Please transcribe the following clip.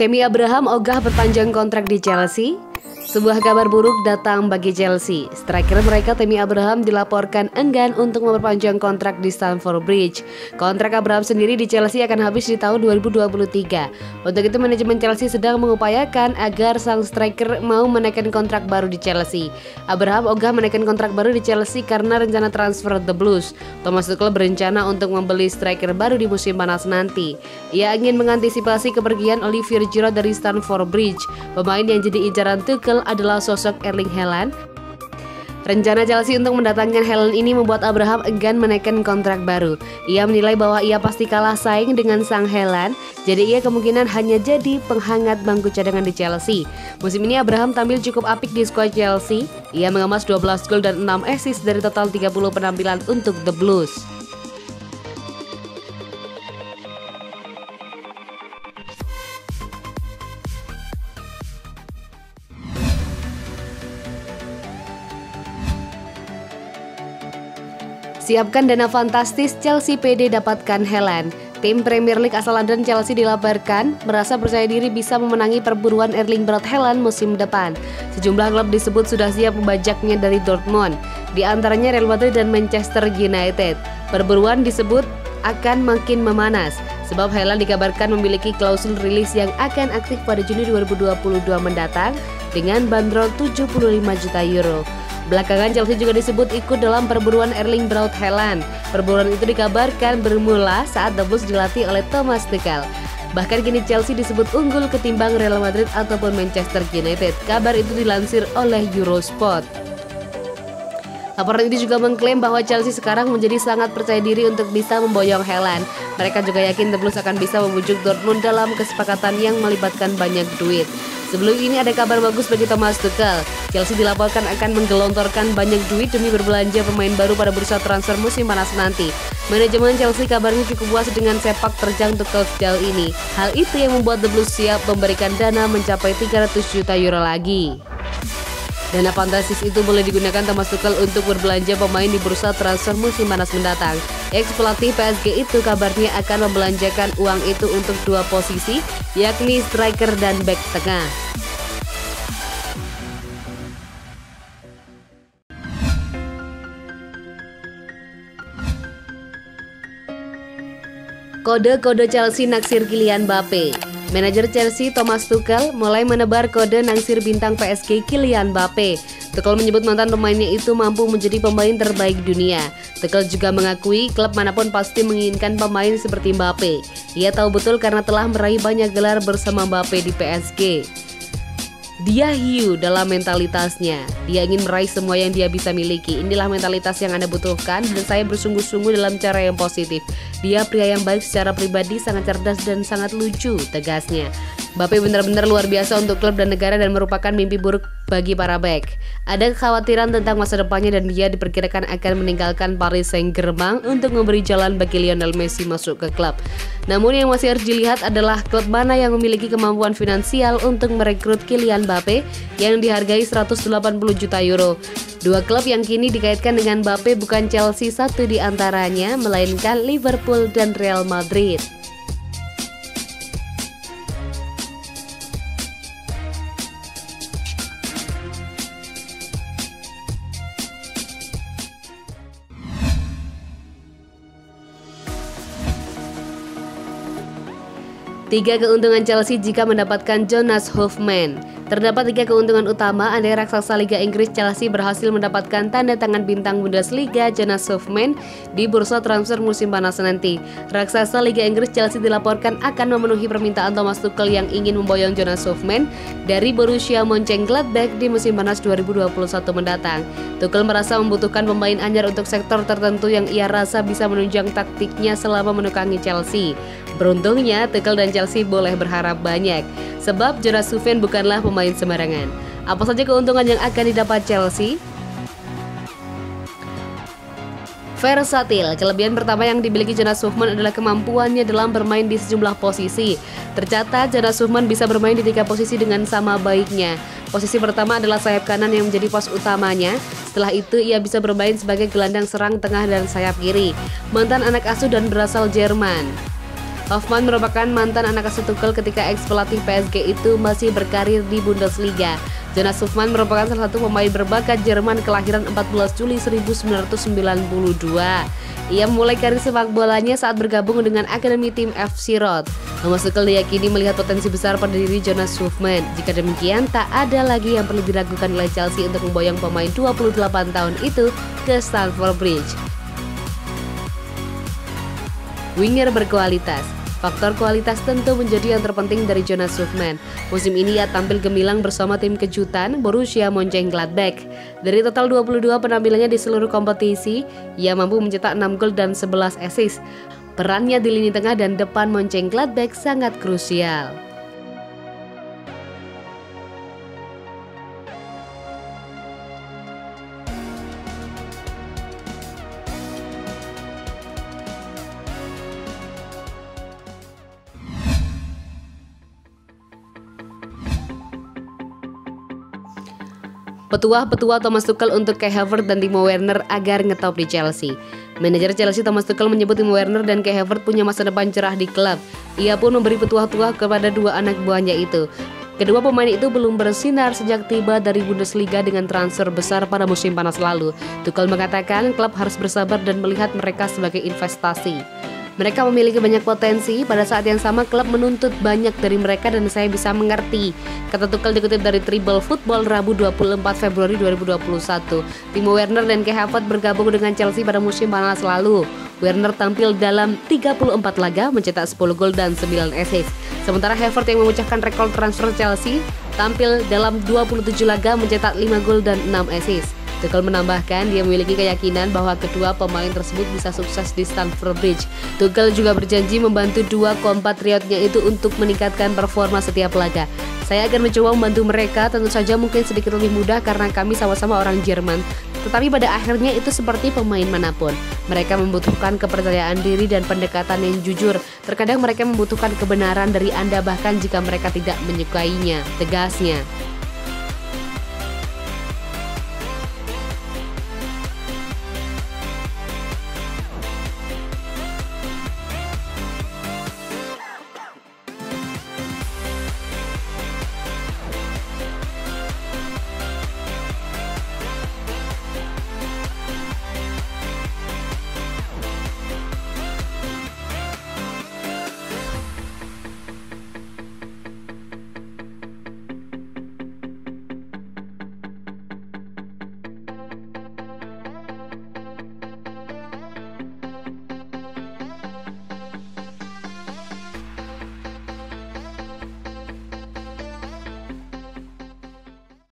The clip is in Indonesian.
Temi Abraham ogah berpanjang kontrak di Chelsea. Sebuah kabar buruk datang bagi Chelsea. Striker mereka Temi Abraham dilaporkan enggan untuk memperpanjang kontrak di Stamford Bridge. Kontrak Abraham sendiri di Chelsea akan habis di tahun 2023. Untuk itu manajemen Chelsea sedang mengupayakan agar sang striker mau menaikkan kontrak baru di Chelsea. Abraham ogah menaikkan kontrak baru di Chelsea karena rencana transfer The Blues. Thomas Tuchel berencana untuk membeli striker baru di musim panas nanti. Ia ingin mengantisipasi kepergian Olivier Giroud dari Stamford Bridge. Pemain yang jadi incaran Tuchel adalah sosok Erling Haaland. Rencana Chelsea untuk mendatangkan Haaland ini membuat Abraham enggan menaikkan kontrak baru. Ia menilai bahwa ia pasti kalah saing dengan sang Haaland, jadi ia kemungkinan hanya jadi penghangat bangku cadangan di Chelsea. Musim ini Abraham tampil cukup apik di skuad Chelsea. Ia mengemas 12 gol dan 6 assist dari total 30 penampilan untuk The Blues. Siapkan dana fantastis Chelsea PD dapatkan Helen. Tim Premier League asal London Chelsea dilaporkan merasa percaya diri bisa memenangi perburuan Erling Braut Haaland musim depan. Sejumlah klub disebut sudah siap membajaknya dari Dortmund, di antaranya Real Madrid dan Manchester United. Perburuan disebut akan makin memanas sebab Haaland dikabarkan memiliki klausul rilis yang akan aktif pada Juni 2022 mendatang dengan bandrol 75 juta euro. Belakangan Chelsea juga disebut ikut dalam perburuan Erling Braut Haaland. Perburuan itu dikabarkan bermula saat The Blues dilatih oleh Thomas Tuchel. Bahkan kini Chelsea disebut unggul ketimbang Real Madrid ataupun Manchester United. Kabar itu dilansir oleh Eurosport. Laporan itu juga mengklaim bahwa Chelsea sekarang menjadi sangat percaya diri untuk bisa memboyong Haaland. Mereka juga yakin The Blues akan bisa membujuk Dortmund dalam kesepakatan yang melibatkan banyak duit. Sebelum ini ada kabar bagus bagi Thomas Tuchel. Chelsea dilaporkan akan menggelontorkan banyak duit demi berbelanja pemain baru pada bursa transfer musim panas nanti. Manajemen Chelsea kabarnya cukup puas dengan sepak terjang Tuchel sejauh ini. Hal itu yang membuat The Blues siap memberikan dana mencapai 300 juta euro lagi. Dana fantastis itu boleh digunakan Thomas Tuchel untuk berbelanja pemain di bursa transfer musim panas mendatang. Ex pelatih PSG itu kabarnya akan membelanjakan uang itu untuk dua posisi, yakni striker dan back tengah. Kode-kode Chelsea naksir Kylian Mbappe Manajer Chelsea Thomas Tuchel mulai menebar kode nangsir bintang PSG Kylian Mbappe. Tuchel menyebut mantan pemainnya itu mampu menjadi pemain terbaik dunia. Tuchel juga mengakui klub mana pun pasti menginginkan pemain seperti Mbappe. Ia tahu betul karena telah meraih banyak gelar bersama Mbappe di PSG. Dia hiu dalam mentalitasnya. Dia ingin meraih semua yang dia bisa miliki. Inilah mentalitas yang Anda butuhkan dan saya bersungguh-sungguh dalam cara yang positif. Dia pria yang baik secara pribadi, sangat cerdas dan sangat lucu, tegasnya. Bape benar-benar luar biasa untuk klub dan negara dan merupakan mimpi buruk bagi para back. Ada kekhawatiran tentang masa depannya dan dia diperkirakan akan meninggalkan Paris Saint-Germain untuk memberi jalan bagi Lionel Messi masuk ke klub. Namun yang masih harus dilihat adalah klub mana yang memiliki kemampuan finansial untuk merekrut Kylian Mbappe yang dihargai 180 juta euro. Dua klub yang kini dikaitkan dengan Mbappe bukan Chelsea satu di antaranya, melainkan Liverpool dan Real Madrid. Tiga keuntungan Chelsea jika mendapatkan Jonas Hoffman. Terdapat tiga keuntungan utama, ada raksasa Liga Inggris Chelsea berhasil mendapatkan tanda tangan bintang Bundesliga Jonas Hoffman di bursa transfer musim panas nanti. Raksasa Liga Inggris Chelsea dilaporkan akan memenuhi permintaan Thomas Tuchel yang ingin memboyong Jonas Hoffman dari Borussia Mönchengladbach di musim panas 2021 mendatang. Tuchel merasa membutuhkan pemain anyar untuk sektor tertentu yang ia rasa bisa menunjang taktiknya selama menukangi Chelsea. Beruntungnya, Tuchel dan Chelsea boleh berharap banyak, sebab Jonas Hoffman bukanlah pemain pemain sembarangan. Apa saja keuntungan yang akan didapat Chelsea? Versatil, kelebihan pertama yang dimiliki Jonas Suhman adalah kemampuannya dalam bermain di sejumlah posisi. Tercatat, Jonas Suhman bisa bermain di tiga posisi dengan sama baiknya. Posisi pertama adalah sayap kanan yang menjadi pos utamanya. Setelah itu, ia bisa bermain sebagai gelandang serang tengah dan sayap kiri. Mantan anak asuh dan berasal Jerman. Hoffman merupakan mantan anak asuh Tuchel ketika ex pelatih PSG itu masih berkarir di Bundesliga. Jonas Hoffman merupakan salah satu pemain berbakat Jerman kelahiran 14 Juli 1992. Ia mulai karir sepak bolanya saat bergabung dengan akademi tim FC Rot. Thomas Tuchel diyakini melihat potensi besar pada diri Jonas Hoffman. Jika demikian, tak ada lagi yang perlu diragukan oleh Chelsea untuk memboyong pemain 28 tahun itu ke Stamford Bridge. Winger berkualitas Faktor kualitas tentu menjadi yang terpenting dari Jonas Hoffman. Musim ini ia tampil gemilang bersama tim kejutan Borussia Mönchengladbach. Dari total 22 penampilannya di seluruh kompetisi, ia mampu mencetak 6 gol dan 11 assist. Perannya di lini tengah dan depan Mönchengladbach sangat krusial. Petua-petua Thomas Tuchel untuk Kai Havertz dan Timo Werner agar ngetop di Chelsea. Manajer Chelsea Thomas Tuchel menyebut Timo Werner dan Kai Havertz punya masa depan cerah di klub. Ia pun memberi petua-petua kepada dua anak buahnya itu. Kedua pemain itu belum bersinar sejak tiba dari Bundesliga dengan transfer besar pada musim panas lalu. Tuchel mengatakan klub harus bersabar dan melihat mereka sebagai investasi. Mereka memiliki banyak potensi, pada saat yang sama klub menuntut banyak dari mereka dan saya bisa mengerti. Kata Tuchel dikutip dari Tribal Football Rabu 24 Februari 2021. Timo Werner dan Kai Havertz bergabung dengan Chelsea pada musim panas lalu. Werner tampil dalam 34 laga, mencetak 10 gol dan 9 assist. Sementara Havertz yang memecahkan rekor transfer Chelsea tampil dalam 27 laga, mencetak 5 gol dan 6 assist. Tuchel menambahkan dia memiliki keyakinan bahwa kedua pemain tersebut bisa sukses di Stamford Bridge. Tuchel juga berjanji membantu dua kompatriotnya itu untuk meningkatkan performa setiap laga. Saya akan mencoba membantu mereka, tentu saja mungkin sedikit lebih mudah karena kami sama-sama orang Jerman. Tetapi pada akhirnya itu seperti pemain mana pun. Mereka membutuhkan kepercayaan diri dan pendekatan yang jujur. Terkadang mereka membutuhkan kebenaran dari Anda bahkan jika mereka tidak menyukainya, tegasnya.